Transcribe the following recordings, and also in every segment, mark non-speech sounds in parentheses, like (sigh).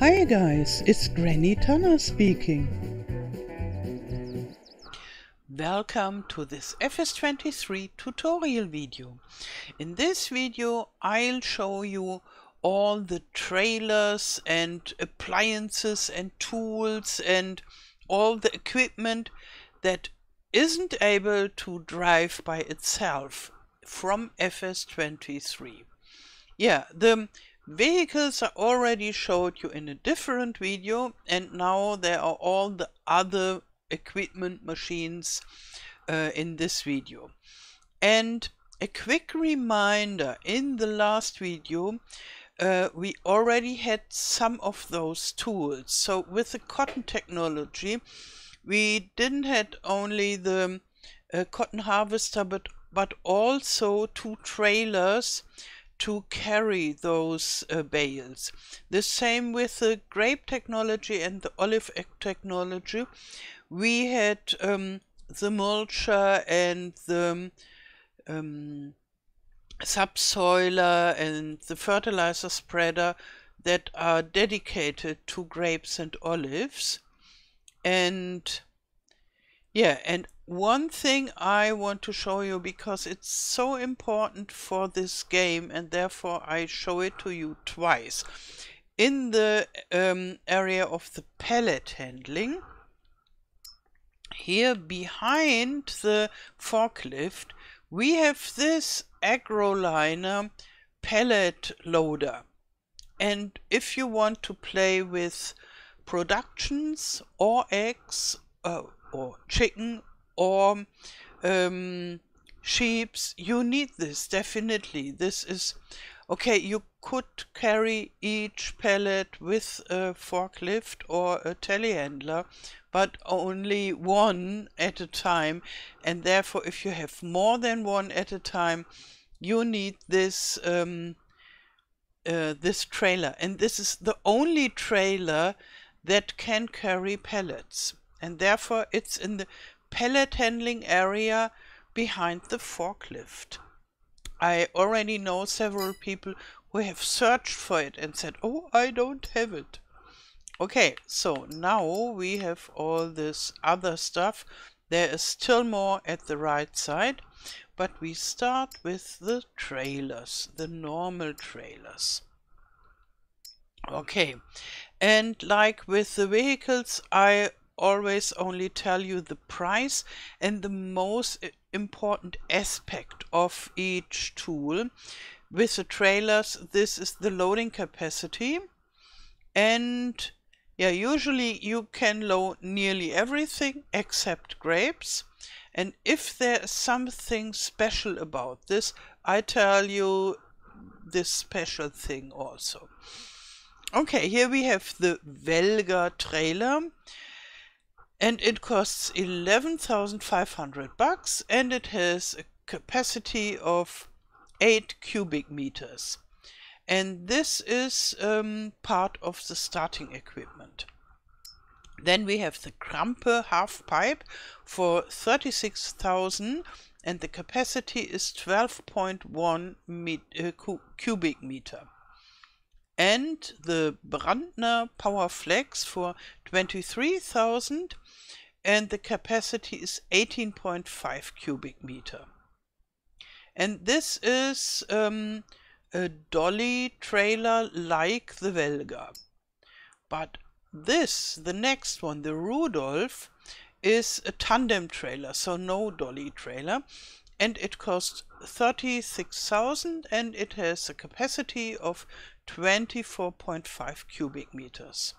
Hi guys, it's Granny Tana speaking. Welcome to this FS23 tutorial video. In this video I'll show you all the trailers and appliances and tools and all the equipment that isn't able to drive by itself from FS23. Yeah, the Vehicles I already showed you in a different video and now there are all the other equipment machines uh, in this video. And a quick reminder, in the last video uh, we already had some of those tools. So with the cotton technology we didn't had only the uh, cotton harvester but, but also two trailers to carry those uh, bales. The same with the grape technology and the olive technology. We had um, the mulcher and the um, subsoiler and the fertilizer spreader that are dedicated to grapes and olives. And yeah, and one thing I want to show you because it's so important for this game and therefore I show it to you twice. In the um, area of the pallet handling, here behind the forklift, we have this AgroLiner pallet loader. And if you want to play with productions or eggs uh, or chicken or um, sheeps you need this definitely. This is okay you could carry each pallet with a forklift or a telehandler but only one at a time. And therefore if you have more than one at a time you need this um, uh, this trailer. And this is the only trailer that can carry pallets and therefore it's in the pallet handling area behind the forklift. I already know several people who have searched for it and said, oh, I don't have it. Okay, so now we have all this other stuff. There is still more at the right side, but we start with the trailers, the normal trailers. Okay, and like with the vehicles, I always only tell you the price and the most uh, important aspect of each tool. With the trailers, this is the loading capacity. And yeah, usually you can load nearly everything except grapes. And if there's something special about this, I tell you this special thing also. Okay, here we have the Velga trailer and it costs 11,500 bucks and it has a capacity of 8 cubic meters and this is um, part of the starting equipment. Then we have the Krampe half pipe for 36,000 and the capacity is 12.1 uh, cu cubic meter. And the Brandner Power Flex for 23,000 and the capacity is 18.5 cubic meter. And this is um, a dolly trailer like the Velga. But this, the next one, the Rudolf, is a tandem trailer, so no dolly trailer. And it costs 36,000 and it has a capacity of 24.5 cubic meters.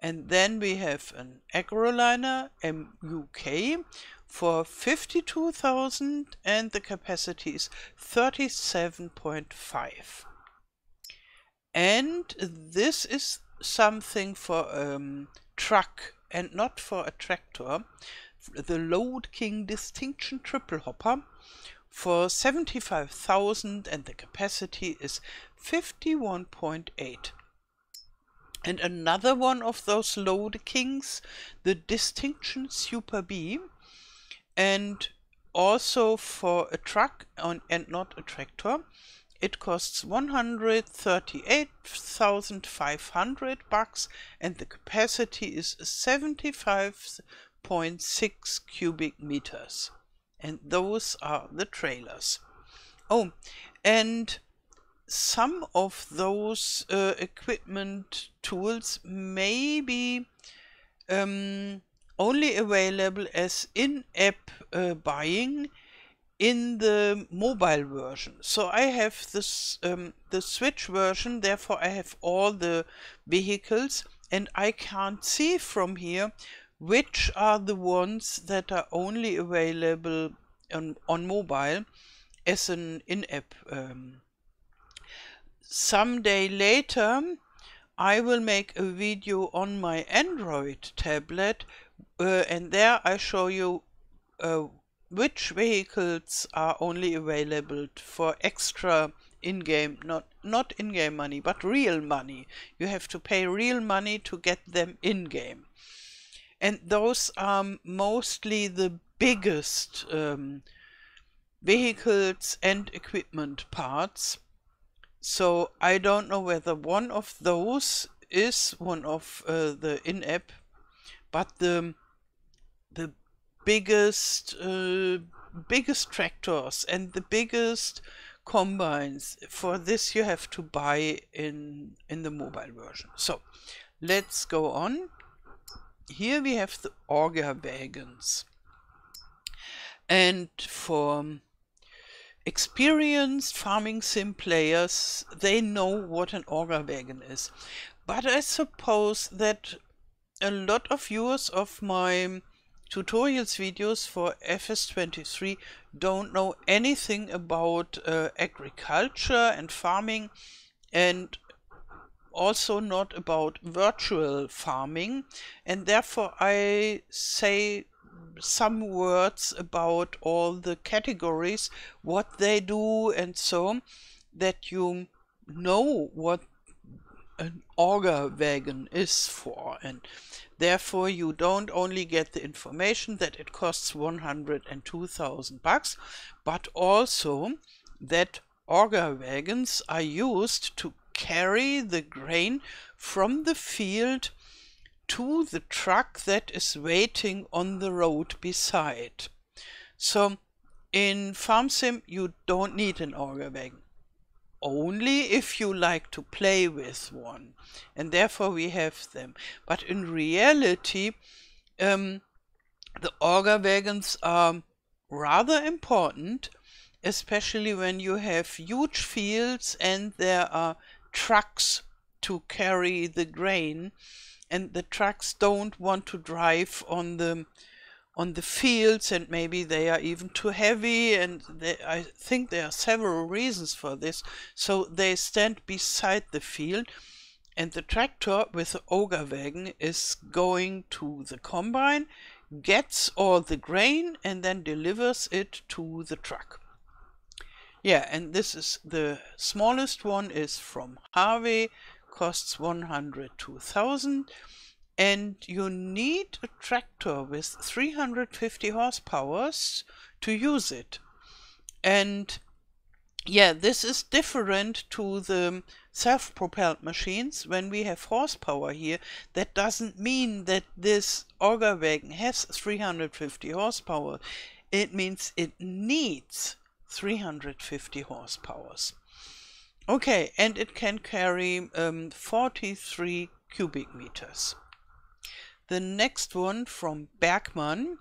And then we have an AgroLiner MUK for 52,000 and the capacity is 37.5. And this is something for a um, truck and not for a tractor. The Load King Distinction Triple Hopper for 75,000 and the capacity is 51.8. And another one of those load kings, the Distinction Super B, and also for a truck on, and not a tractor. it costs 138,500 bucks and the capacity is 75.6 cubic meters. And those are the trailers. Oh, and some of those uh, equipment tools may be um, only available as in-app uh, buying in the mobile version. So I have this um, the Switch version, therefore I have all the vehicles and I can't see from here which are the ones that are only available on, on mobile as an in-app. Um. Someday later I will make a video on my Android tablet uh, and there I show you uh, which vehicles are only available for extra in-game not not in-game money but real money. You have to pay real money to get them in-game. And those are mostly the biggest um, vehicles and equipment parts so I don't know whether one of those is one of uh, the in-app but the the biggest uh, biggest tractors and the biggest combines for this you have to buy in in the mobile version. So let's go on. Here we have the auger wagons. And for experienced farming sim players they know what an auger wagon is. But i suppose that a lot of viewers of my tutorials videos for FS23 don't know anything about uh, agriculture and farming and also not about virtual farming. And therefore I say some words about all the categories, what they do and so that you know what an auger wagon is for. And Therefore, you don't only get the information that it costs 102,000 bucks, but also that auger wagons are used to carry the grain from the field to the truck that is waiting on the road beside. So in FarmSim you don't need an auger wagon. Only if you like to play with one and therefore we have them. But in reality um, the auger wagons are rather important especially when you have huge fields and there are trucks to carry the grain and the trucks don't want to drive on the on the fields and maybe they are even too heavy and they, I think there are several reasons for this. So they stand beside the field and the tractor with the auger wagon is going to the combine, gets all the grain and then delivers it to the truck. Yeah, and this is the smallest one is from Harvey, costs 102,000 and you need a tractor with 350 horsepower to use it. And yeah, this is different to the self-propelled machines. When we have horsepower here, that doesn't mean that this auger wagon has 350 horsepower. It means it needs 350 horsepower. Okay, and it can carry um, 43 cubic meters. The next one from Bergmann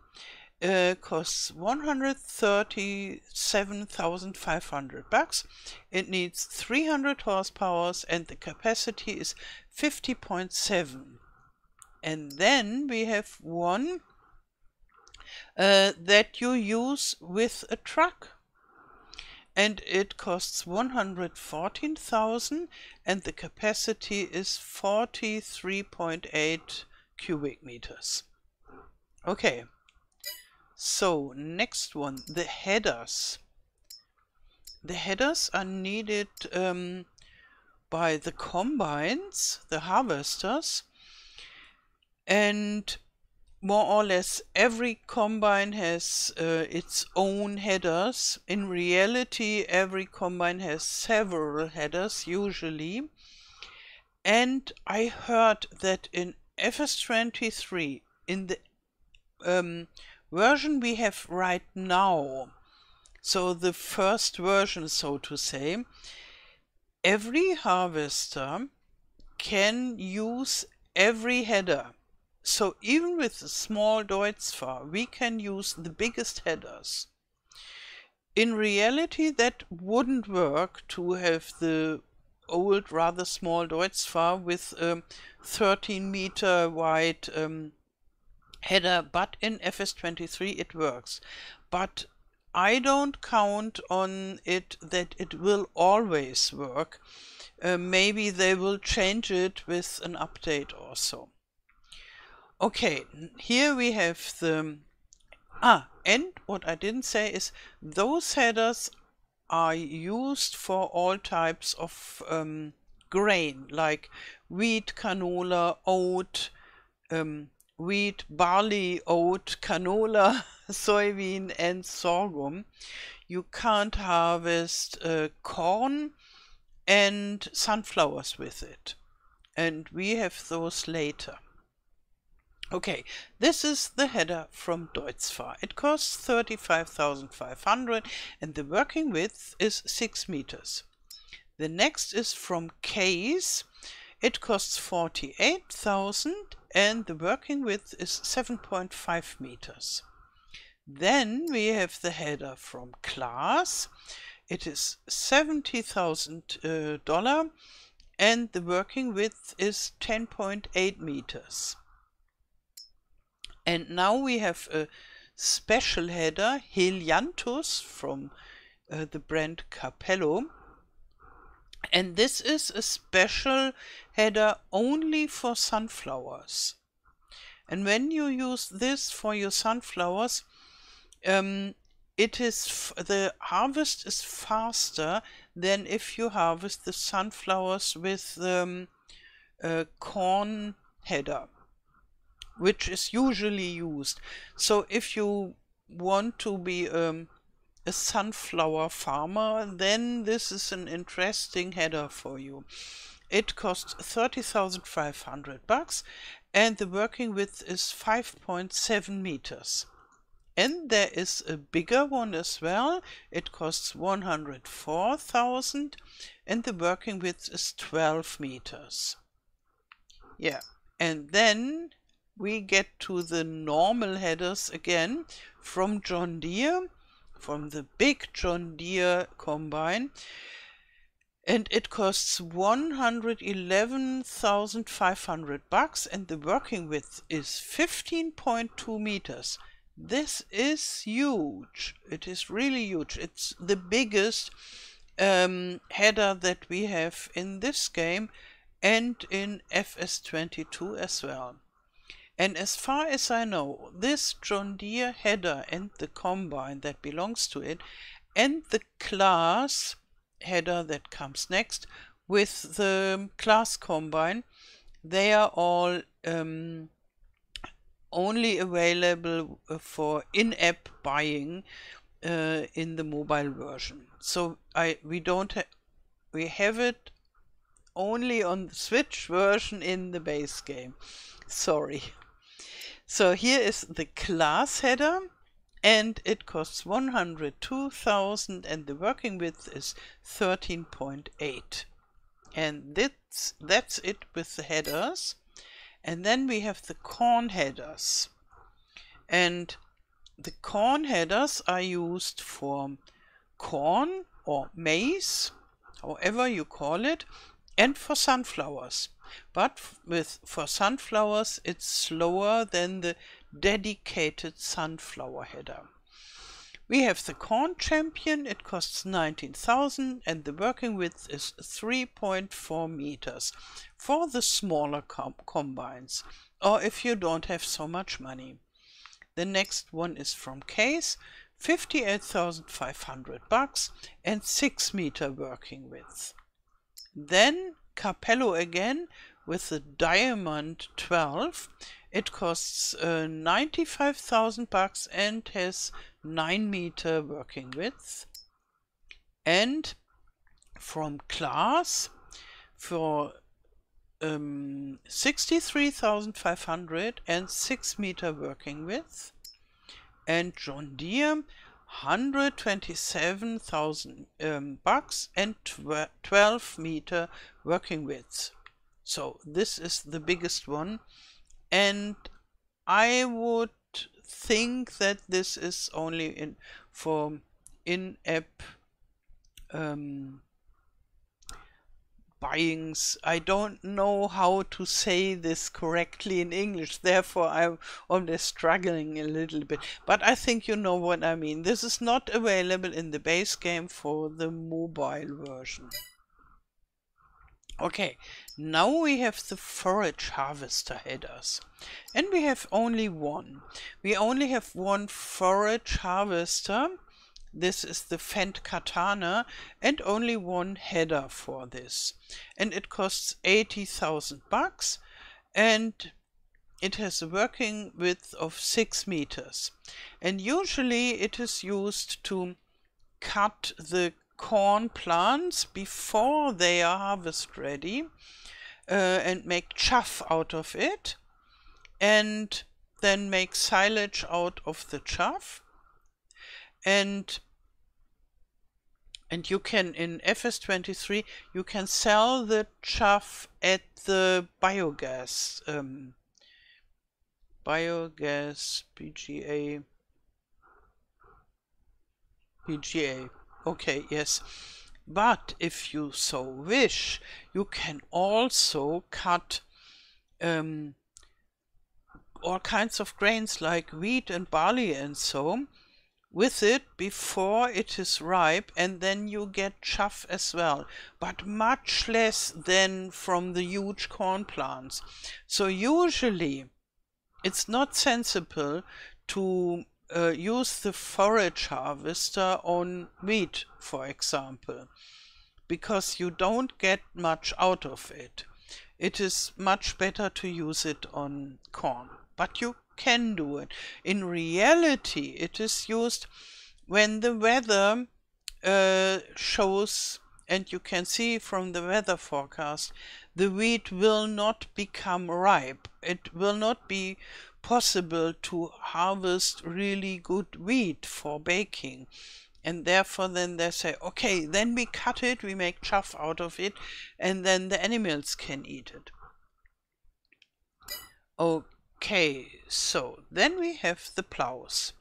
uh, costs 137,500 bucks. It needs 300 horsepower and the capacity is 50.7. And then we have one uh, that you use with a truck and it costs 114,000 and the capacity is 43.8 cubic meters. Okay, so next one, the headers. The headers are needed um, by the combines, the harvesters, and more or less every combine has uh, its own headers. In reality, every combine has several headers usually. And I heard that in FS23, in the um, version we have right now, so the first version, so to say, every harvester can use every header. So even with the small Deutz-Fahr, we can use the biggest headers. In reality, that wouldn't work to have the old, rather small Deutz-Fahr with a 13 meter wide um, header, but in FS23 it works. But I don't count on it that it will always work. Uh, maybe they will change it with an update or so. Okay, here we have the... Ah, and what I didn't say is those headers are used for all types of um, grain, like wheat, canola, oat, um, wheat, barley, oat, canola, (laughs) soybean and sorghum. You can't harvest uh, corn and sunflowers with it. And we have those later. Okay, this is the header from Deutz-Fahr. It costs 35,500 and the working width is 6 meters. The next is from Case. It costs 48,000 and the working width is 7.5 meters. Then we have the header from Claas. It is $70,000 uh, and the working width is 10.8 meters. And now we have a special header, Helianthus, from uh, the brand Capello. And this is a special header only for sunflowers. And when you use this for your sunflowers, um, it is the harvest is faster than if you harvest the sunflowers with um, uh, corn header which is usually used. So if you want to be um, a sunflower farmer, then this is an interesting header for you. It costs 30,500 bucks and the working width is 5.7 meters. And there is a bigger one as well. It costs 104,000 and the working width is 12 meters. Yeah, and then we get to the normal headers again from John Deere, from the big John Deere combine. And it costs 111,500 bucks and the working width is 15.2 meters. This is huge. It is really huge. It's the biggest um, header that we have in this game and in FS22 as well. And as far as I know, this John Deere header and the combine that belongs to it and the Claas header that comes next with the Claas combine, they are all um, only available uh, for in-app buying uh, in the mobile version. So I we don't ha we have it only on the Switch version in the base game. Sorry. So here is the Claas header and it costs 102,000 and the working width is 13.8. And that's, that's it with the headers. And then we have the corn headers. And the corn headers are used for corn or maize, however you call it, and for sunflowers. But with for sunflowers, it's slower than the dedicated sunflower header. We have the corn champion, it costs 19,000 and the working width is 3.4 meters for the smaller com combines or if you don't have so much money. The next one is from Case, 58,500 bucks and 6 meter working width. Then Capello again with the Diamond 12. It costs uh, 95,000 bucks and has 9 meter working width. And from Claas for um, 63,500 and 6 meter working width. And John Deere 127,000 um, bucks and 12 meter working width. So this is the biggest one. And I would think that this is only in for in-app um, buyings. I don't know how to say this correctly in English, therefore I'm only struggling a little bit. But I think you know what I mean. This is not available in the base game for the mobile version. Okay, now we have the forage harvester headers. And we have only one. We only have one forage harvester this is the Fendt Katana and only one header for this. And it costs 80,000 bucks and it has a working width of 6 meters. And usually it is used to cut the corn plants before they are harvest ready uh, and make chaff out of it and then make silage out of the chaff and and you can in FS23 you can sell the chaff at the biogas um, biogas BGA BGA okay yes. But if you so wish you can also cut um, all kinds of grains like wheat and barley and so with it before it is ripe and then you get chaff as well but much less than from the huge corn plants. So usually it's not sensible to uh, use the forage harvester on wheat for example because you don't get much out of it. It is much better to use it on corn but you can do it. In reality, it is used when the weather uh, shows, and you can see from the weather forecast, the wheat will not become ripe. It will not be possible to harvest really good wheat for baking. And therefore then they say, okay, then we cut it, we make chaff out of it, and then the animals can eat it. Okay. Okay, so then we have the plows.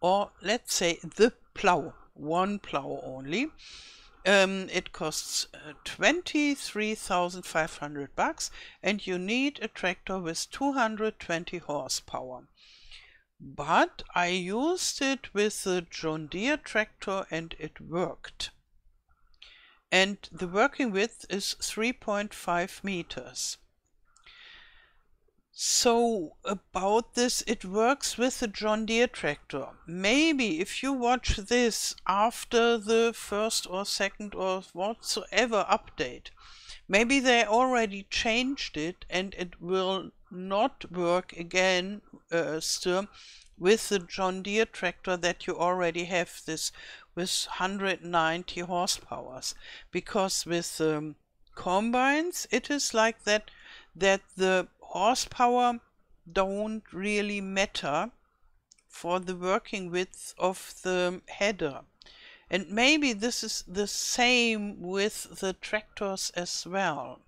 Or let's say the plow, one plow only. Um, it costs uh, 23,500 bucks and you need a tractor with 220 horsepower. But I used it with the John Deere tractor and it worked. And the working width is 3.5 meters. So about this, it works with the John Deere tractor. Maybe if you watch this after the first or second or whatsoever update, maybe they already changed it and it will not work again uh, still with the John Deere tractor that you already have this with 190 horsepower because with um, combines it is like that that the horsepower don't really matter for the working width of the header. And maybe this is the same with the tractors as well.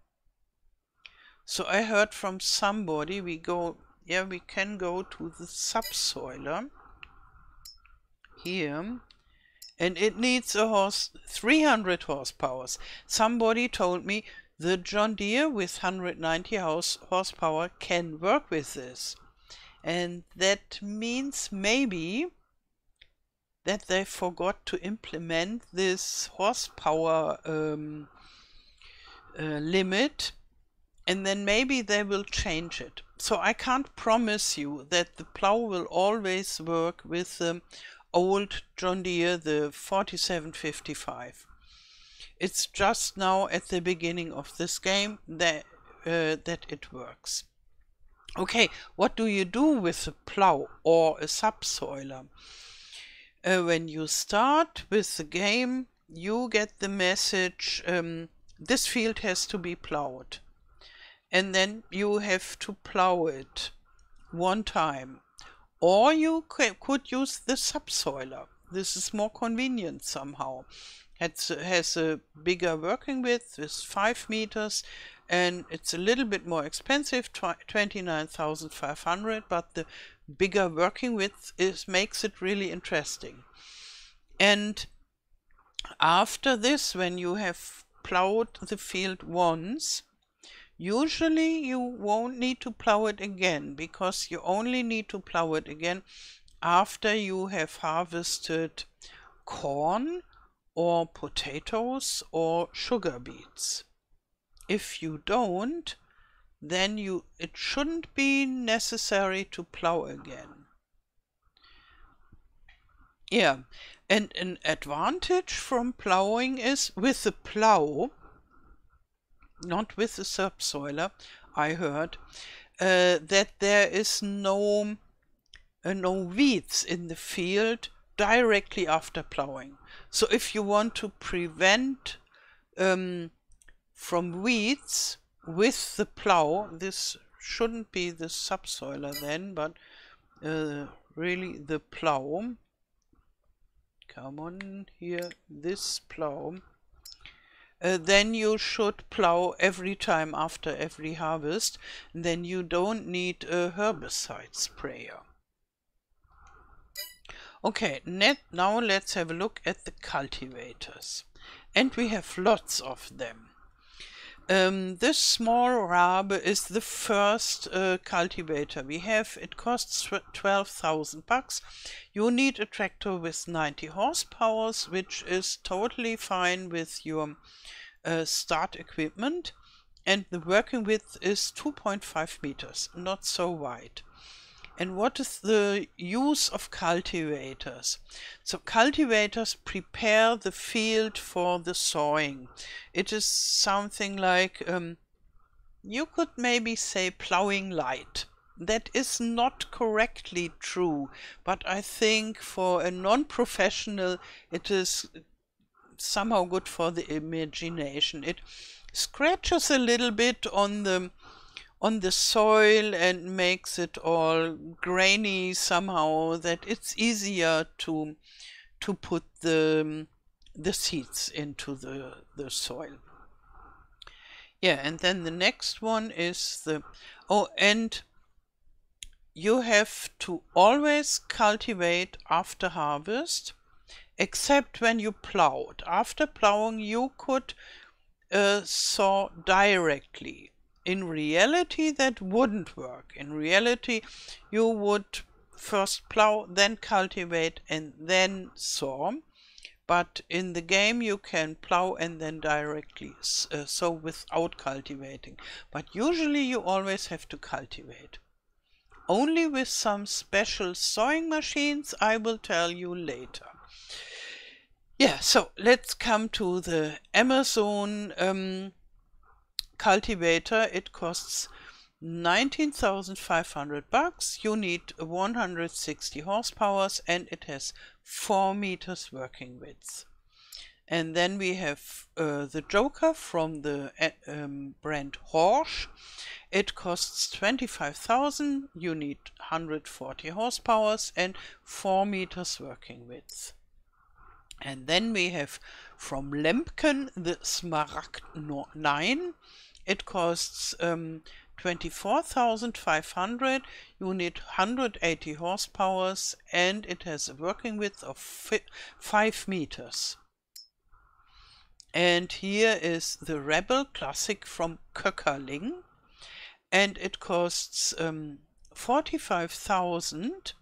So I heard from somebody, we go, yeah, we can go to the subsoiler here and it needs a horse 300 horsepower. Somebody told me the John Deere with 190 horse, horsepower can work with this. And that means maybe that they forgot to implement this horsepower um, uh, limit and then maybe they will change it. So I can't promise you that the plow will always work with the old John Deere, the 4755. It's just now at the beginning of this game that, uh, that it works. Okay, what do you do with a plow or a subsoiler? Uh, when you start with the game, you get the message um, this field has to be plowed. And then you have to plow it one time. Or you could use the subsoiler. This is more convenient somehow. It has a bigger working width with 5 meters and it's a little bit more expensive, 29,500, but the bigger working width is makes it really interesting. And after this, when you have plowed the field once, usually you won't need to plow it again because you only need to plow it again after you have harvested corn or potatoes or sugar beets. If you don't, then you it shouldn't be necessary to plow again. Yeah, and an advantage from plowing is with the plow, not with the subsoiler, I heard, uh, that there is no, uh, no weeds in the field directly after plowing. So if you want to prevent um, from weeds with the plow, this shouldn't be the subsoiler then, but uh, really the plow. Come on here, this plow. Uh, then you should plow every time after every harvest. Then you don't need a herbicide sprayer. Okay, net, now let's have a look at the cultivators. And we have lots of them. Um, this small Rabe is the first uh, cultivator we have. It costs 12,000 bucks. You need a tractor with 90 horsepower, which is totally fine with your uh, start equipment. And the working width is 2.5 meters, not so wide. And what is the use of cultivators? So cultivators prepare the field for the sowing. It is something like, um, you could maybe say plowing light. That is not correctly true, but I think for a non-professional it is somehow good for the imagination. It scratches a little bit on the on the soil and makes it all grainy somehow that it's easier to to put the the seeds into the the soil. Yeah and then the next one is the oh and you have to always cultivate after harvest except when you plowed. After plowing you could uh, sow directly in reality that wouldn't work. In reality you would first plow, then cultivate and then sow. But in the game you can plow and then directly uh, sow without cultivating. But usually you always have to cultivate. Only with some special sowing machines I will tell you later. Yeah, so let's come to the Amazon um, cultivator it costs 19,500 bucks you need 160 horsepower and it has 4 meters working width and then we have uh, the Joker from the uh, um, brand Horsch. It costs 25,000, you need 140 horsepower and 4 meters working width. And then we have from Lemken the Smaragd 9. It costs um, 24,500. You need 180 horsepower and it has a working width of 5 meters. And here is the Rebel Classic from Köckerling and it costs um, 45,000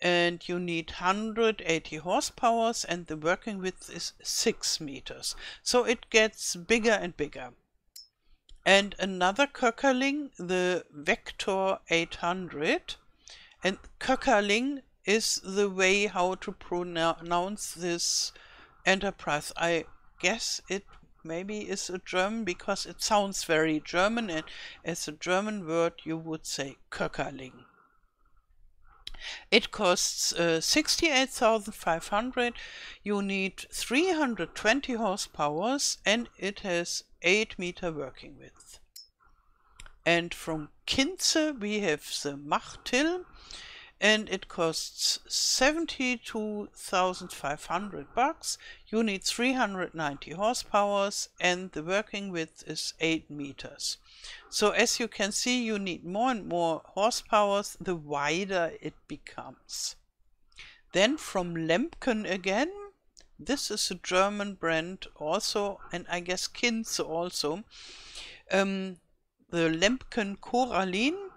and you need 180 horsepower and the working width is 6 meters. So it gets bigger and bigger. And another Köckerling, the Vector 800. And Köckerling is the way how to pronounce this enterprise. I guess it maybe is a German because it sounds very German and as a German word you would say Köckerling. It costs uh, 68,500. You need 320 horsepower and it has 8 meter working width. And from Kinze we have the Machtil and it costs 72,500 bucks. You need 390 horsepower and the working width is 8 meters. So as you can see, you need more and more horsepower the wider it becomes. Then from Lemken again, this is a German brand also, and I guess Kinze also. Um, the Lemken Koralin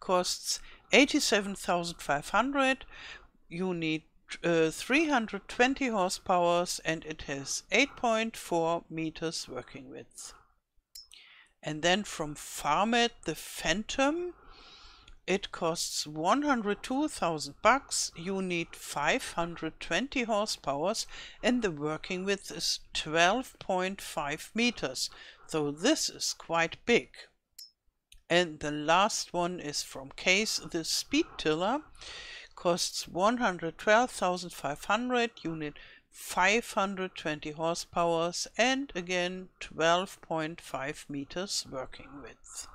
costs 87,500. You need uh, 320 horsepower and it has 8.4 meters working width. And then from Farmet, the Phantom, it costs 102,000 bucks. You need 520 horsepower and the working width is 12.5 meters. So this is quite big. And the last one is from Case, the Speed Tiller. Costs 112,500 unit, 520 horsepower and again 12.5 meters working width.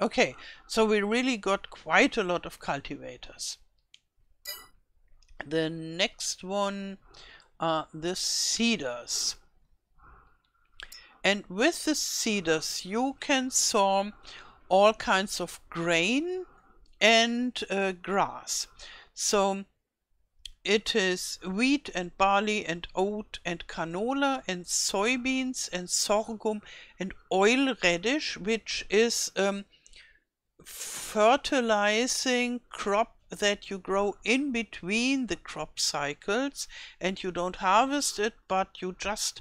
Okay, so we really got quite a lot of cultivators. The next one are the seeders. And with the seeders you can sow all kinds of grain and uh, grass. So it is wheat and barley and oat and canola and soybeans and sorghum and oil radish, which is um, fertilizing crop that you grow in between the crop cycles and you don't harvest it but you just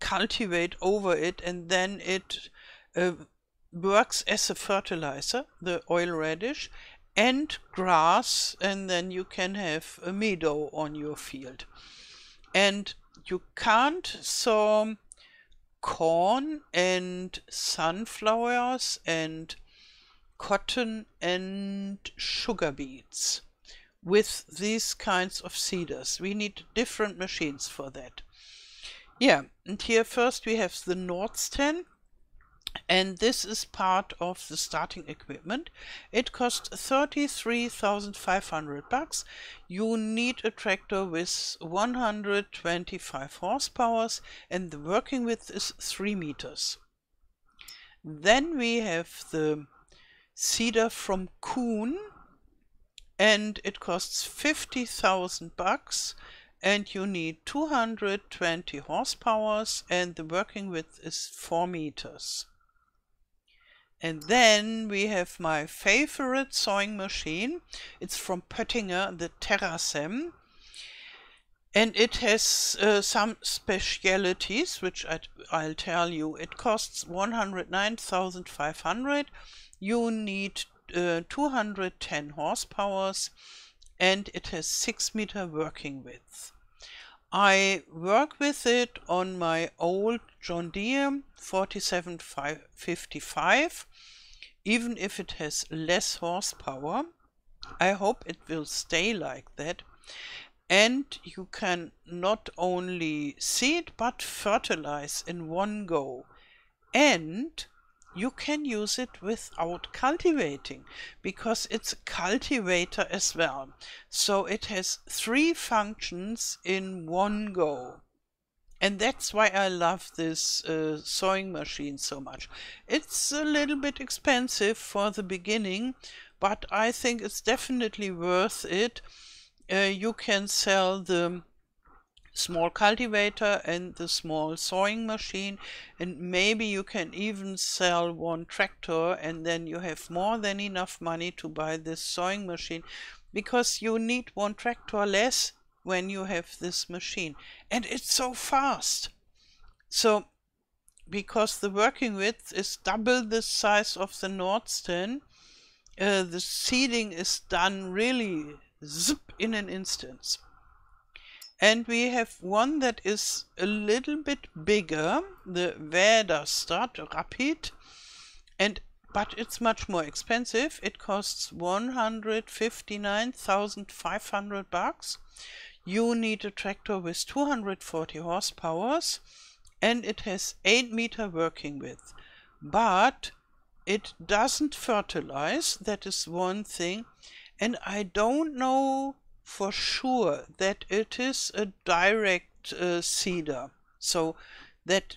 cultivate over it and then it uh, works as a fertilizer, the oil radish, and grass, and then you can have a meadow on your field. And you can't sow corn and sunflowers and cotton and sugar beets with these kinds of seeders. We need different machines for that. Yeah, and here first we have the Nordsten and this is part of the starting equipment. It costs 33,500 bucks. You need a tractor with 125 horsepower and the working width is 3 meters. Then we have the seeder from Kuhn and it costs 50,000 bucks and you need 220 horsepower and the working width is 4 meters. And then we have my favorite sowing machine. It's from Pöttinger, the Terrasem. And it has uh, some specialities, which I, will tell you. It costs 109,500. You need uh, 210 horsepower and it has 6 meter working width. I work with it on my old John Deere 4755 even if it has less horsepower. I hope it will stay like that. And you can not only seed but fertilize in one go. And you can use it without cultivating because it's a cultivator as well. So it has three functions in one go. And that's why I love this uh, sowing machine so much. It's a little bit expensive for the beginning, but I think it's definitely worth it. Uh, you can sell the small cultivator and the small sowing machine and maybe you can even sell one tractor and then you have more than enough money to buy this sowing machine because you need one tractor less when you have this machine. And it's so fast. So, because the working width is double the size of the Nordsten, uh, the seeding is done really zip in an instant. And we have one that is a little bit bigger, the Väderstad Rapid, and but it's much more expensive. It costs 159,500 bucks. You need a tractor with 240 horsepower and it has 8 meter working width. But it doesn't fertilize, that is one thing. And I don't know for sure that it is a direct uh, seeder. So that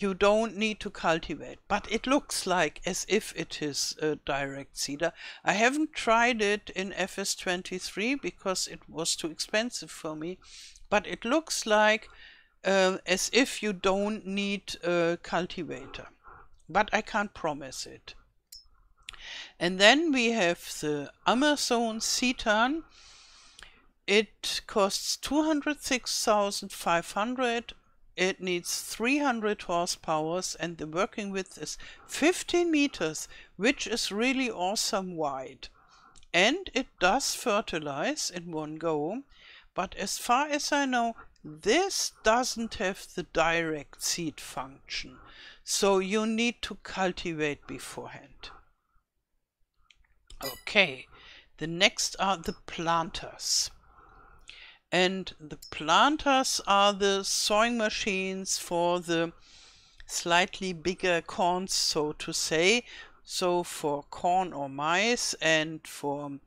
you don't need to cultivate, but it looks like as if it is a direct seeder. I haven't tried it in FS23 because it was too expensive for me, but it looks like uh, as if you don't need a cultivator, but I can't promise it. And then we have the Amazone Citan. It costs 206,500 it needs 300 horsepower and the working width is 15 meters, which is really awesome wide. And it does fertilize in one go, but as far as I know, this doesn't have the direct seed function. So you need to cultivate beforehand. Okay, the next are the planters. And the planters are the sowing machines for the slightly bigger corns, so to say. So for corn or maize and for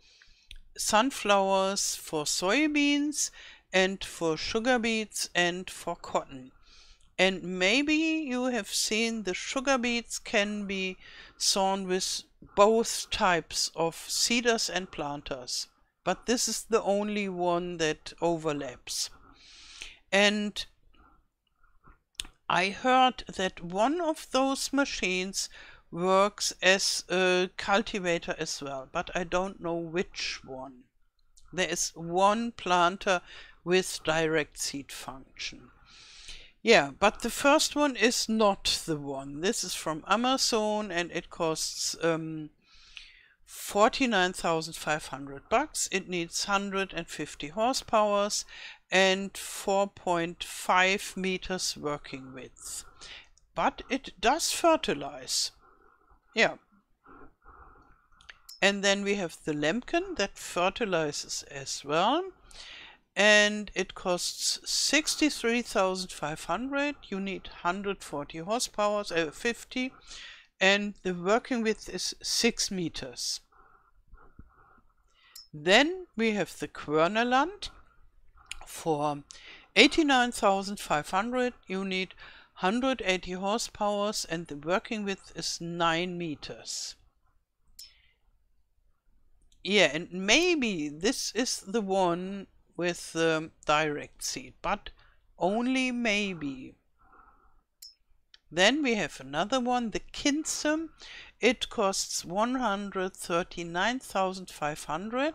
sunflowers, for soybeans and for sugar beets and for cotton. And maybe you have seen the sugar beets can be sown with both types of seeders and planters but this is the only one that overlaps. And I heard that one of those machines works as a cultivator as well, but I don't know which one. There is one planter with direct seed function. Yeah, but the first one is not the one. This is from Amazone and it costs um, 49,500 bucks. It needs 150 horsepower and 4.5 meters working width. But it does fertilize. Yeah. And then we have the Lemken that fertilizes as well. And it costs 63,500. You need 140 horsepower, uh, 50 and the working width is 6 meters. Then we have the Kverneland for 89,500 you need 180 horsepower and the working width is 9 meters. Yeah, and maybe this is the one with the direct seed, but only maybe. Then we have another one, the Kinze. It costs 139,500.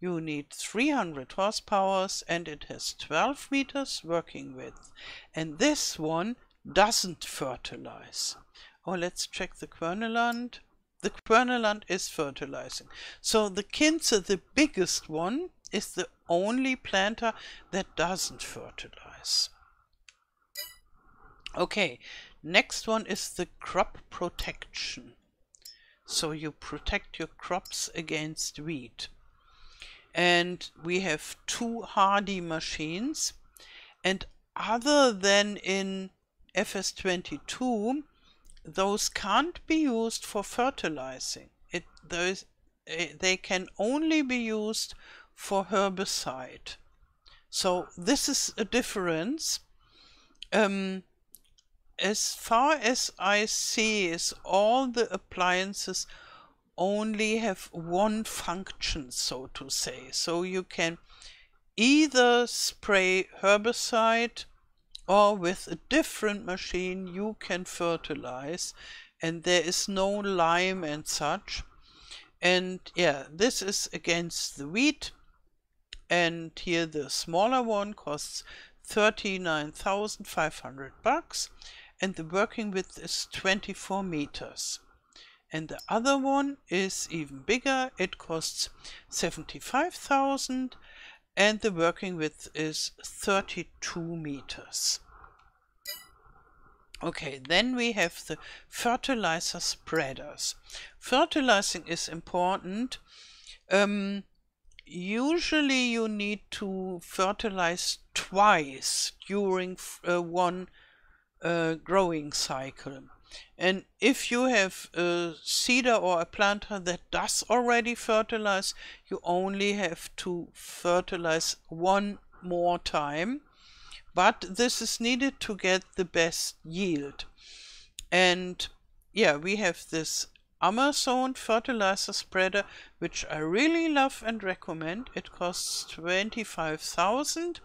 You need 300 horsepower and it has 12 meters working width. And this one doesn't fertilize. Oh, let's check the Kverneland. The Kverneland is fertilizing. So the Kinze, the biggest one, is the only planter that doesn't fertilize. Okay, Next one is the crop protection. So you protect your crops against weed. And we have two Hardi machines. And other than in FS22, those can't be used for fertilizing. It, those, eh, they can only be used for herbicide. So this is a difference. Um, as far as I see is all the appliances only have one function so to say. So you can either spray herbicide or with a different machine you can fertilize and there is no lime and such. And yeah this is against the wheat and here the smaller one costs 39,500 bucks and the working width is 24 meters. And the other one is even bigger. It costs 75,000 and the working width is 32 meters. Okay, then we have the fertilizer spreaders. Fertilizing is important. Um, usually you need to fertilize twice during uh, one uh, growing cycle. And if you have a seeder or a planter that does already fertilize, you only have to fertilize one more time. But this is needed to get the best yield. And yeah, we have this Amazone fertilizer spreader, which I really love and recommend. It costs 25,000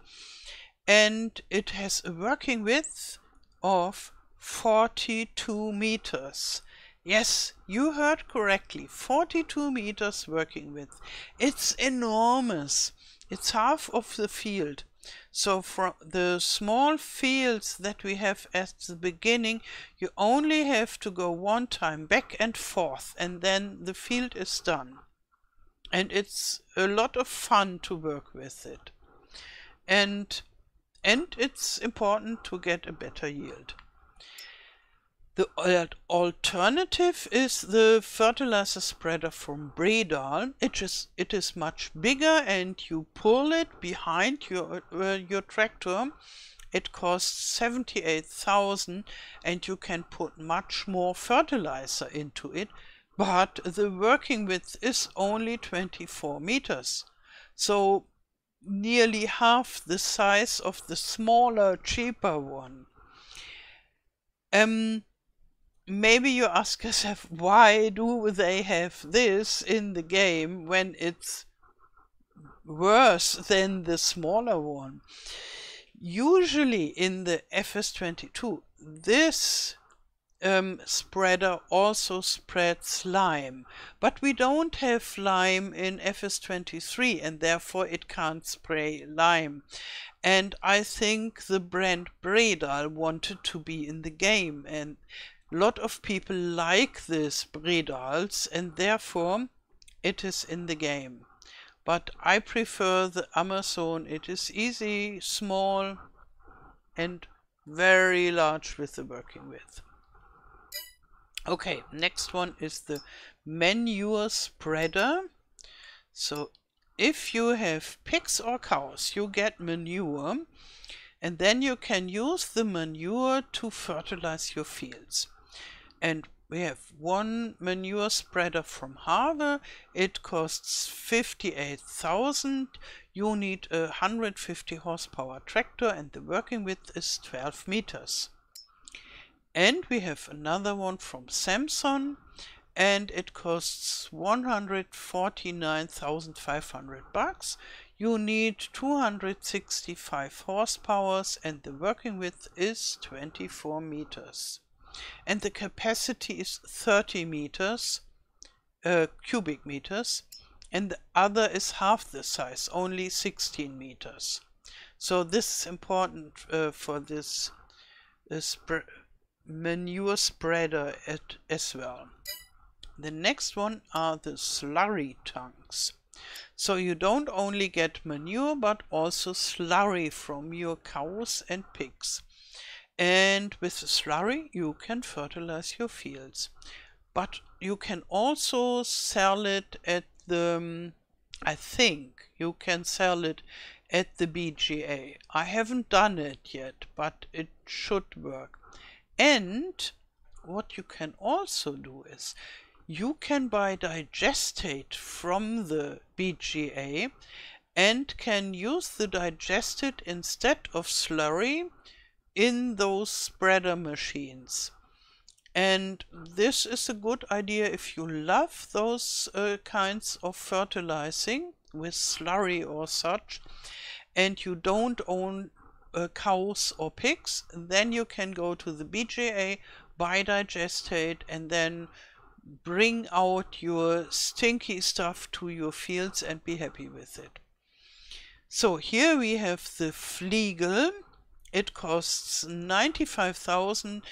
and it has a working width of 42 meters. Yes, you heard correctly, 42 meters working width. It's enormous. It's half of the field. So from the small fields that we have at the beginning, you only have to go one time back and forth and then the field is done. And it's a lot of fun to work with it. And, and it's important to get a better yield. The alternative is the fertilizer spreader from Bredal. It is, it is much bigger and you pull it behind your, uh, your tractor. It costs 78,000 and you can put much more fertilizer into it, but the working width is only 24 meters. So nearly half the size of the smaller, cheaper one. Um, maybe you ask yourself, why do they have this in the game when it's worse than the smaller one? Usually in the FS22, this um, spreader also spreads lime, but we don't have lime in FS23 and therefore it can't spray lime. And I think the brand Bredal wanted to be in the game and a lot of people like this Bredals and therefore it is in the game. But I prefer the Amazone. It is easy, small and very large with the working with. Okay, next one is the manure spreader. So if you have pigs or cows, you get manure and then you can use the manure to fertilize your fields and we have one manure spreader from Harve. It costs 58,000. You need a 150 horsepower tractor and the working width is 12 meters. And we have another one from Samson and it costs 149,500 bucks. You need 265 horsepowers and the working width is 24 meters and the capacity is 30 meters, uh, cubic meters, and the other is half the size, only 16 meters. So this is important uh, for this sp manure spreader at, as well. The next one are the slurry tanks. So you don't only get manure but also slurry from your cows and pigs. And with slurry, you can fertilize your fields. But you can also sell it at the, um, I think you can sell it at the BGA. I haven't done it yet, but it should work. And what you can also do is you can buy digestate from the BGA and can use the digestate instead of slurry in those spreader machines. And this is a good idea if you love those uh, kinds of fertilizing with slurry or such, and you don't own uh, cows or pigs, then you can go to the BGA, buy digestate, and then bring out your stinky stuff to your fields and be happy with it. So here we have the Fliegl it costs 95,000.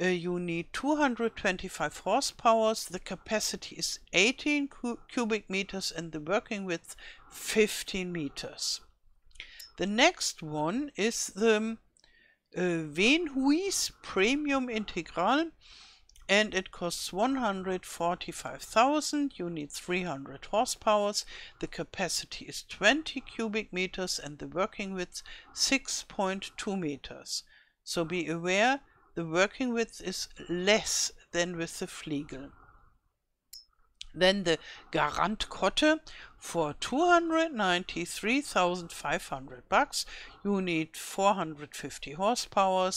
Uh, you need 225 horsepower. The capacity is 18 cu cubic meters and the working width 15 meters. The next one is the uh, Premium Integral and it costs 145,000 you need 300 horsepower the capacity is 20 cubic meters and the working width 6.2 meters. So be aware the working width is less than with the Fliegl then the Garant Kotte for 293,500 bucks you need 450 horsepower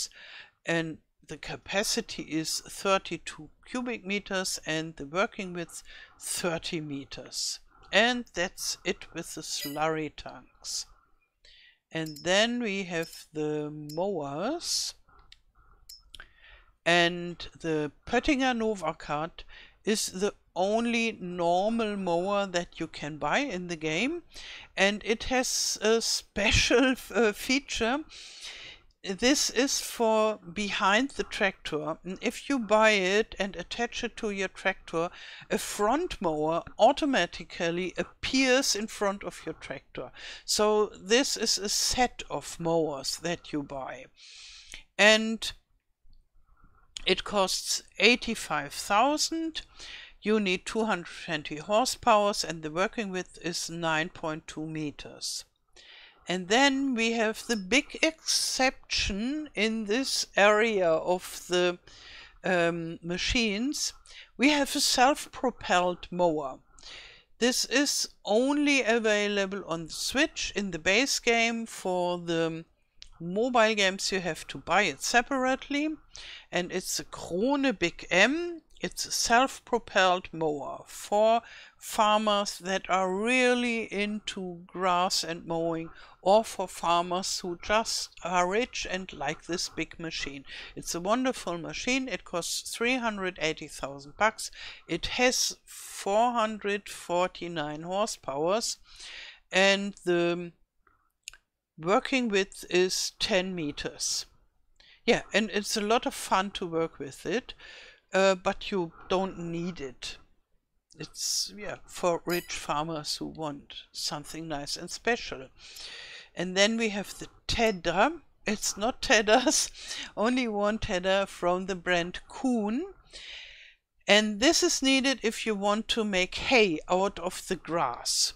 and the capacity is 32 cubic meters and the working width 30 meters. And that's it with the slurry tanks. And then we have the mowers. And the Pöttinger NovaCat is the only normal mower that you can buy in the game. And it has a special (laughs) uh, feature this is for behind the tractor. If you buy it and attach it to your tractor, a front mower automatically appears in front of your tractor. So this is a set of mowers that you buy. And it costs 85,000. You need 220 horsepower and the working width is 9.2 meters. And then we have the big exception in this area of the um, machines. We have a self-propelled mower. This is only available on the Switch in the base game. For the mobile games you have to buy it separately. And it's a Krone Big M it's a self-propelled mower for farmers that are really into grass and mowing or for farmers who just are rich and like this big machine. It's a wonderful machine. It costs 380,000 bucks. It has 449 horsepower and the working width is 10 meters. Yeah, and it's a lot of fun to work with it uh, but you don't need it. It's yeah for rich farmers who want something nice and special. And then we have the tedder. It's not (laughs) tedders, only one tedder from the brand Kuhn. And this is needed if you want to make hay out of the grass.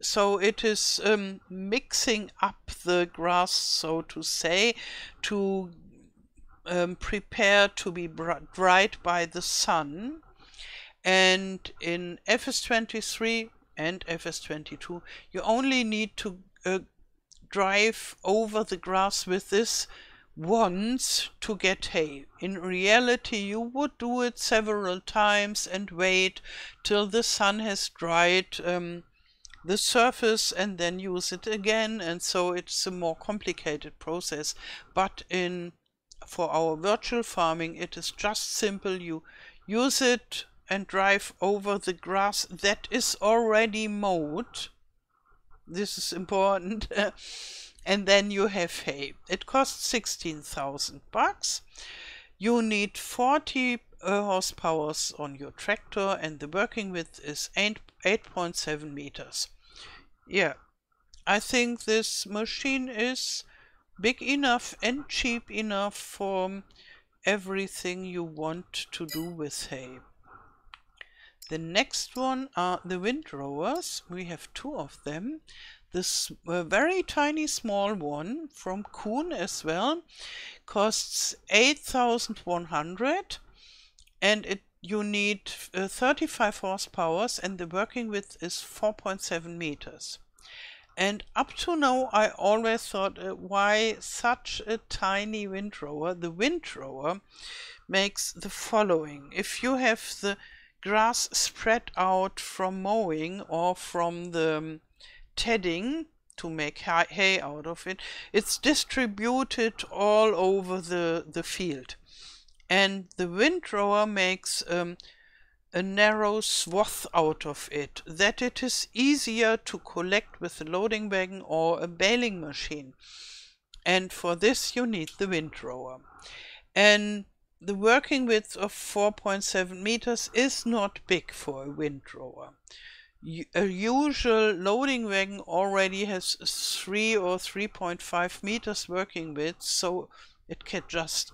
So it is um, mixing up the grass, so to say, to um, prepare to be dried by the sun. And in FS23 and FS22, you only need to uh, drive over the grass with this once to get hay. In reality, you would do it several times and wait till the sun has dried um, the surface and then use it again. And so it's a more complicated process. But in for our virtual farming, it is just simple. You use it and drive over the grass that is already mowed. This is important. (laughs) and then you have hay. It costs 16,000 bucks. You need 40 uh, horsepower on your tractor and the working width is 8.7 meters. Yeah, I think this machine is big enough and cheap enough for everything you want to do with hay. The next one are the windrowers. We have two of them. This uh, very tiny small one from Kuhn as well costs 8100 and it you need uh, 35 horsepower and the working width is 4.7 meters. And up to now, I always thought, uh, why such a tiny windrower? The windrower makes the following. If you have the grass spread out from mowing or from the um, tedding to make hay out of it, it's distributed all over the, the field. And the windrower makes um, a narrow swath out of it, that it is easier to collect with a loading wagon or a baling machine. And for this you need the windrower. And the working width of 4.7 meters is not big for a windrower. a usual loading wagon already has 3 or 3.5 meters working width, so it can just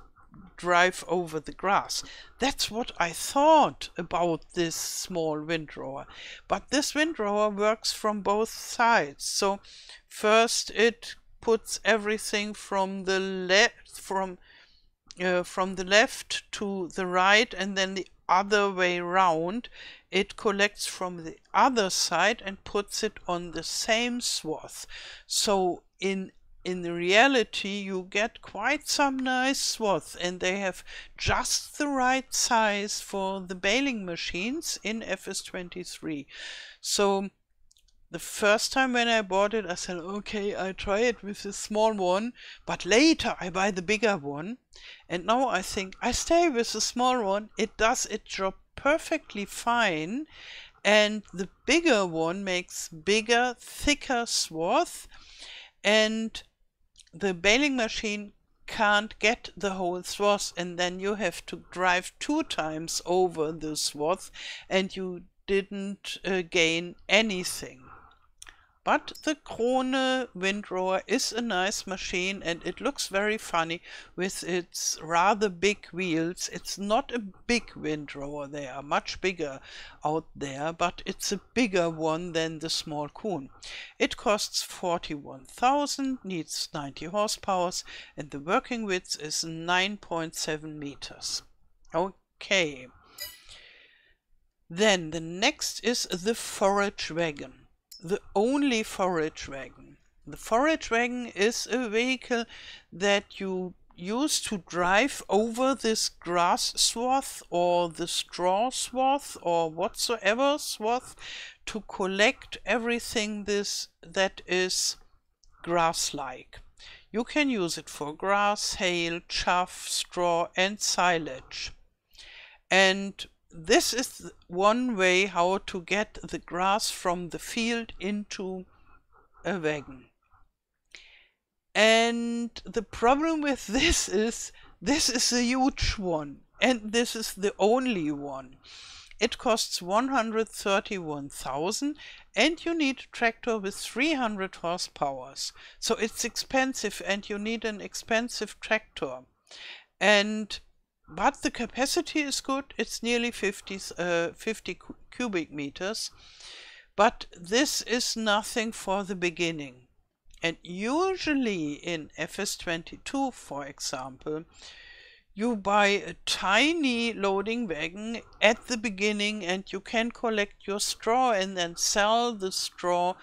drive over the grass. That's what I thought about this small windrower. But this windrower works from both sides. So first it puts everything from the left from uh, from the left to the right and then the other way round it collects from the other side and puts it on the same swath so in in reality you get quite some nice swaths and they have just the right size for the baling machines in FS23 so the first time when I bought it, I said, okay, I try it with the small one, but later I buy the bigger one. And now I think I stay with the small one. It does its job perfectly fine. And the bigger one makes bigger, thicker swath. And the baling machine can't get the whole swath and then you have to drive two times over the swath and you didn't uh, gain anything. But the Krone windrower is a nice machine and it looks very funny with its rather big wheels. It's not a big windrower, they are much bigger out there, but it's a bigger one than the small Kuhn. It costs 41,000, needs 90 horsepower and the working width is 9.7 meters. Okay. Then the next is the forage wagon the only forage wagon. The forage wagon is a vehicle that you use to drive over this grass swath or the straw swath or whatsoever swath to collect everything this that is grass-like. You can use it for grass, hail, chaff, straw and silage. And this is one way how to get the grass from the field into a wagon. And the problem with this is this is a huge one and this is the only one. It costs 131,000 and you need a tractor with 300 horsepower. So it's expensive and you need an expensive tractor. And but the capacity is good. It's nearly 50, uh, 50 cubic meters. But this is nothing for the beginning. And usually in FS22, for example, you buy a tiny loading wagon at the beginning and you can collect your straw and then sell the straw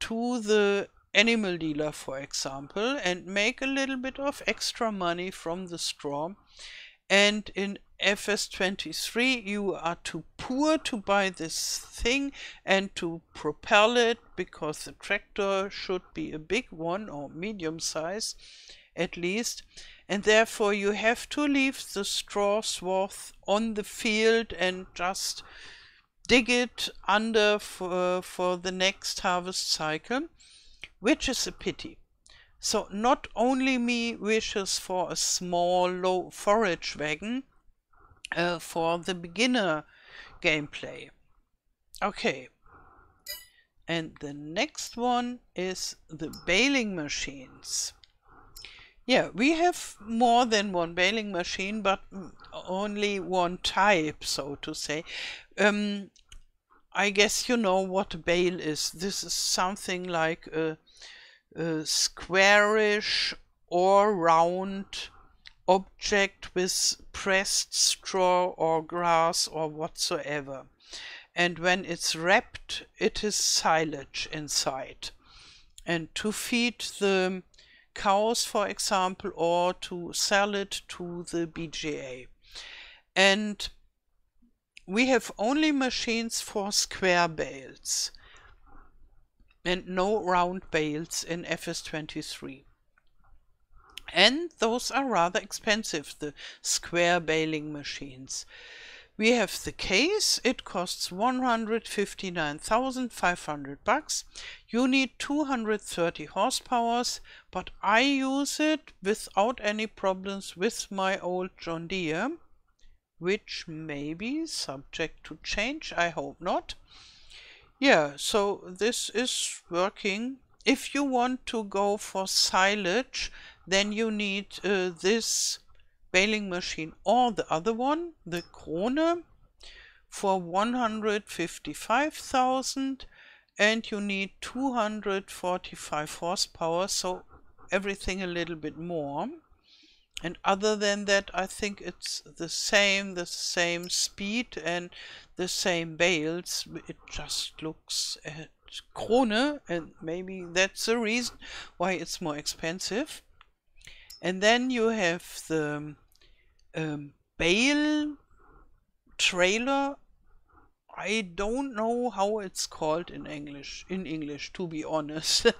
to the animal dealer, for example, and make a little bit of extra money from the straw and in FS23 you are too poor to buy this thing and to propel it because the tractor should be a big one or medium size at least. And therefore you have to leave the straw swath on the field and just dig it under for, for the next harvest cycle which is a pity so not only me wishes for a small low forage wagon uh, for the beginner gameplay. Okay. And the next one is the baling machines. Yeah, we have more than one baling machine, but only one type, so to say. Um, I guess you know what a bale is. This is something like a a squarish or round object with pressed straw or grass or whatsoever. And when it's wrapped, it is silage inside. And to feed the cows, for example, or to sell it to the BGA. And we have only machines for square bales and no round bales in FS23. And those are rather expensive, the square baling machines. We have the case, it costs 159,500 bucks. You need 230 horsepower, but I use it without any problems with my old John Deere, which may be subject to change, I hope not. Yeah, so this is working. If you want to go for silage, then you need uh, this baling machine or the other one, the Krone, for 155,000 and you need 245 horsepower, so everything a little bit more. And other than that, I think it's the same, the same speed and the same bales. It just looks at Krone, and maybe that's the reason why it's more expensive. And then you have the um, bale trailer. I don't know how it's called in English. In English, to be honest, (laughs) uh,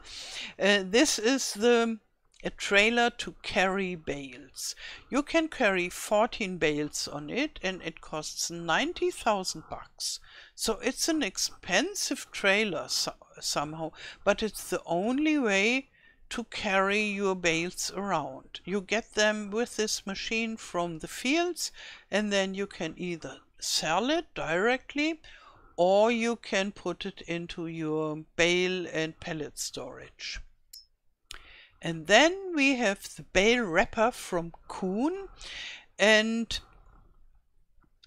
this is the a trailer to carry bales. You can carry 14 bales on it and it costs 90,000 bucks. So it's an expensive trailer so somehow, but it's the only way to carry your bales around. You get them with this machine from the fields and then you can either sell it directly or you can put it into your bale and pellet storage. And then we have the bale wrapper from Kuhn and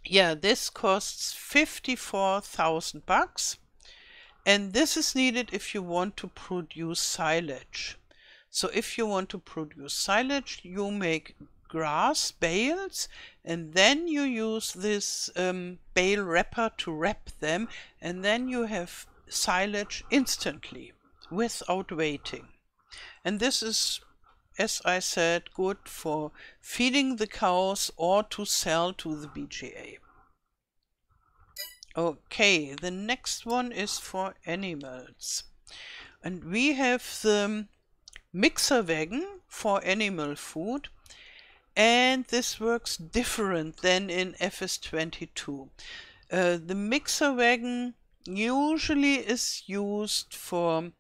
yeah, this costs 54,000 bucks. And this is needed if you want to produce silage. So if you want to produce silage, you make grass bales and then you use this um, bale wrapper to wrap them and then you have silage instantly without waiting. And this is, as I said, good for feeding the cows or to sell to the BGA. Okay, the next one is for animals. And we have the mixer wagon for animal food and this works different than in FS22. Uh, the mixer wagon usually is used for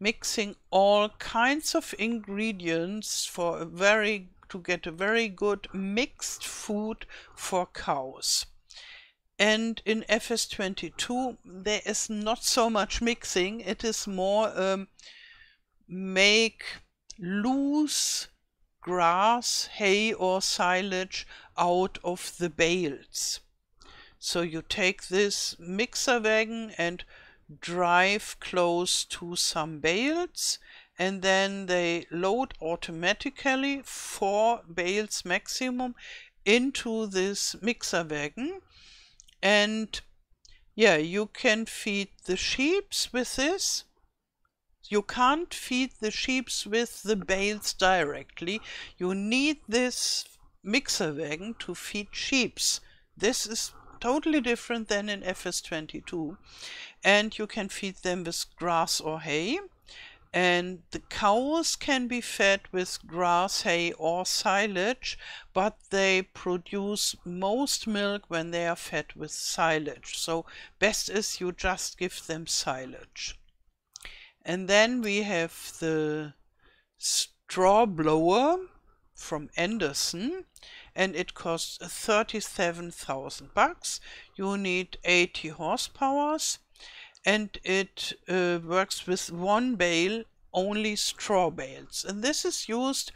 mixing all kinds of ingredients for a very to get a very good mixed food for cows. And in FS22 there is not so much mixing, it is more um, make loose grass, hay or silage out of the bales. So you take this mixer wagon and drive close to some bales and then they load automatically four bales maximum into this mixer wagon and yeah you can feed the sheeps with this you can't feed the sheeps with the bales directly. You need this mixer wagon to feed sheeps. This is totally different than in FS22. And you can feed them with grass or hay. And the cows can be fed with grass, hay or silage, but they produce most milk when they are fed with silage. So best is you just give them silage. And then we have the straw blower from Anderson and it costs 37,000 bucks. You need 80 horsepowers and it uh, works with one bale, only straw bales. And this is used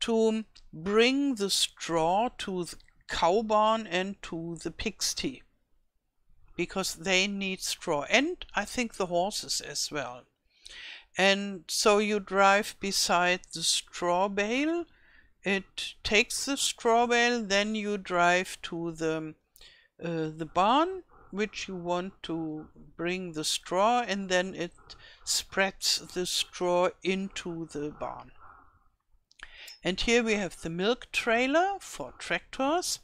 to bring the straw to the cow barn and to the pigsty because they need straw and I think the horses as well and so you drive beside the straw bale it takes the straw bale then you drive to the uh, the barn which you want to bring the straw and then it spreads the straw into the barn. And here we have the milk trailer for tractors.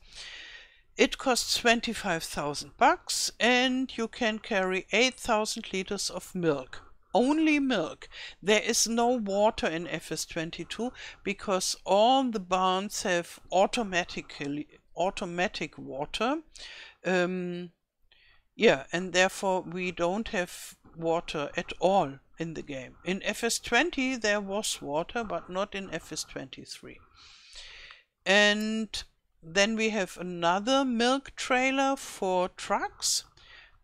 It costs 25,000 bucks and you can carry 8,000 liters of milk only milk. There is no water in FS22 because all the barns have automatically automatic water. Um, yeah, and therefore we don't have water at all in the game. In FS20 there was water, but not in FS23. And then we have another milk trailer for trucks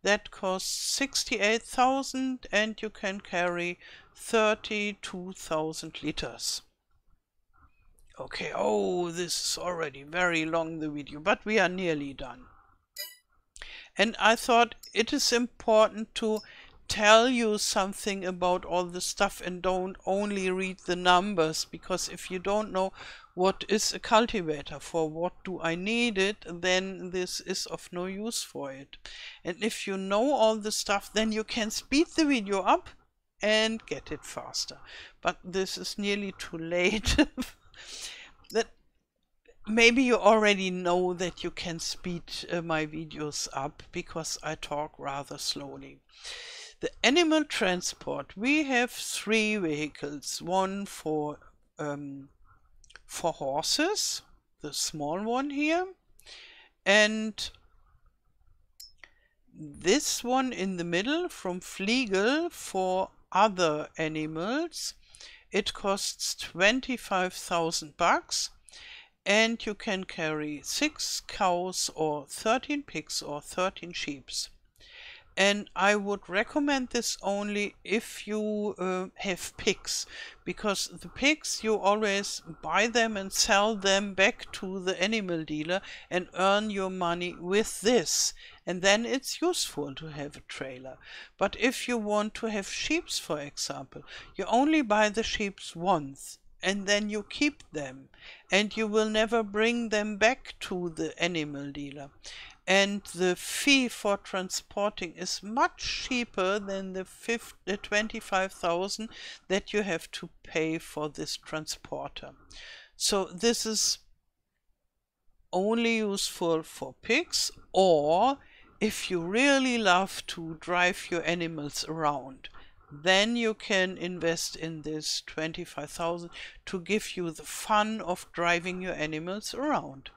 that costs 68,000 and you can carry 32,000 liters. Okay, oh, this is already very long, the video, but we are nearly done. And I thought it is important to tell you something about all the stuff and don't only read the numbers because if you don't know what is a cultivator? For what do I need it? Then this is of no use for it. And if you know all the stuff then you can speed the video up and get it faster. But this is nearly too late. (laughs) That maybe you already know that you can speed uh, my videos up because I talk rather slowly. The animal transport, we have three vehicles. One for um, for horses, the small one here, and this one in the middle from Fliegl for other animals. It costs 25,000 bucks. And you can carry 6 cows or 13 pigs or 13 sheeps and I would recommend this only if you uh, have pigs because the pigs you always buy them and sell them back to the animal dealer and earn your money with this. And then it's useful to have a trailer. But if you want to have sheeps for example you only buy the sheeps once and then you keep them. And you will never bring them back to the animal dealer and the fee for transporting is much cheaper than the, the 25,000 that you have to pay for this transporter. So this is only useful for pigs or if you really love to drive your animals around then you can invest in this 25,000 to give you the fun of driving your animals around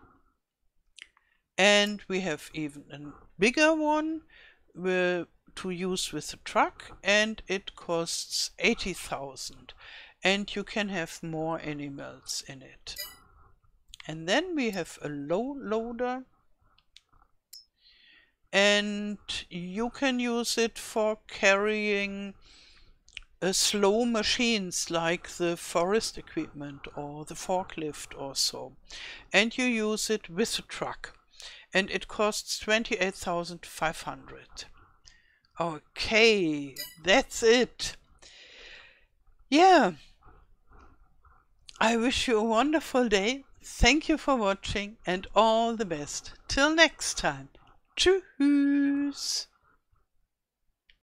and we have even a bigger one to use with a truck and it costs 80,000 and you can have more animals in it. And then we have a low loader and you can use it for carrying uh, slow machines like the forest equipment or the forklift or so. And you use it with a truck and it costs 28,500. Okay, that's it. Yeah. I wish you a wonderful day. Thank you for watching and all the best. Till next time. Tschüss.